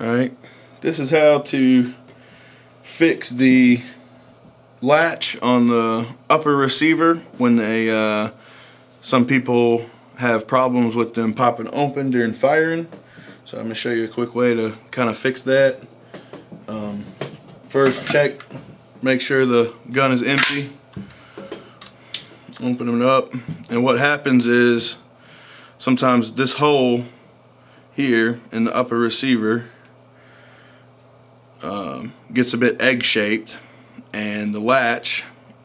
Alright, this is how to fix the latch on the upper receiver when they, uh, some people have problems with them popping open during firing. So I'm going to show you a quick way to kind of fix that. Um, first check, make sure the gun is empty. Open it up and what happens is sometimes this hole here in the upper receiver um, gets a bit egg shaped and the latch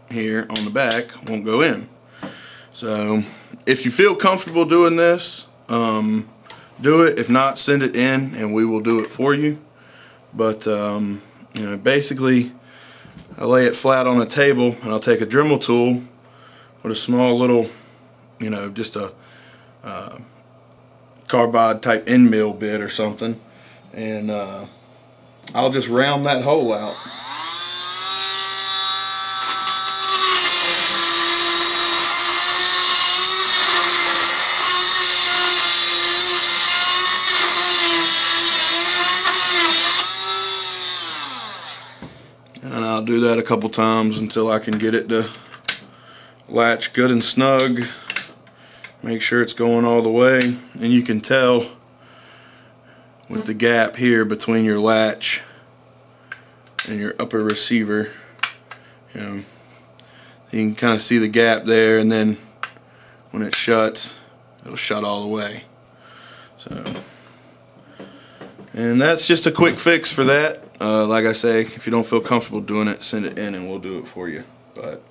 here on the back won't go in. So if you feel comfortable doing this, um, do it. If not, send it in and we will do it for you. But um, you know, basically, I lay it flat on a table and I'll take a Dremel tool with a small little, you know, just a uh, carbide type end mill bit or something, and uh, I'll just round that hole out. And I'll do that a couple times until I can get it to latch good and snug. Make sure it's going all the way. And you can tell with the gap here between your latch and your upper receiver. You know, you can kind of see the gap there and then when it shuts, it'll shut all the way. So, and that's just a quick fix for that. Uh, like I say, if you don't feel comfortable doing it, send it in and we'll do it for you. But